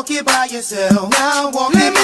walk it by yourself. Now walk it.